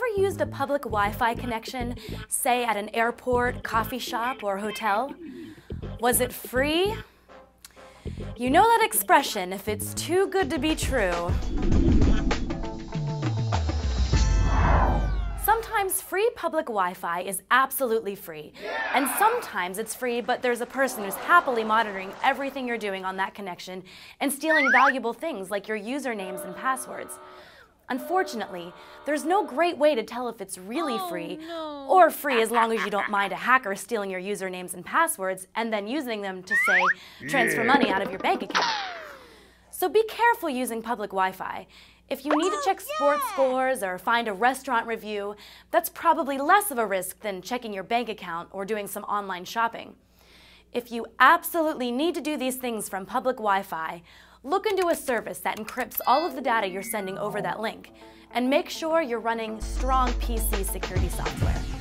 ever used a public Wi-Fi connection, say at an airport, coffee shop, or hotel? Was it free? You know that expression, if it's too good to be true. Sometimes free public Wi-Fi is absolutely free. And sometimes it's free, but there's a person who's happily monitoring everything you're doing on that connection and stealing valuable things like your usernames and passwords. Unfortunately, there's no great way to tell if it's really Oh, free no. or free as long as you don't mind a hacker stealing your usernames and passwords and then using them to say transfer money out of your bank account. So be careful using public Wi-Fi. If you need to oh, check sports scores or find a restaurant review, that's probably less of a risk than checking your bank account or doing some online shopping. If you absolutely need to do these things from public Wi-Fi, look into a service that encrypts all of the data you're sending over that link, and make sure you're running strong PC security software.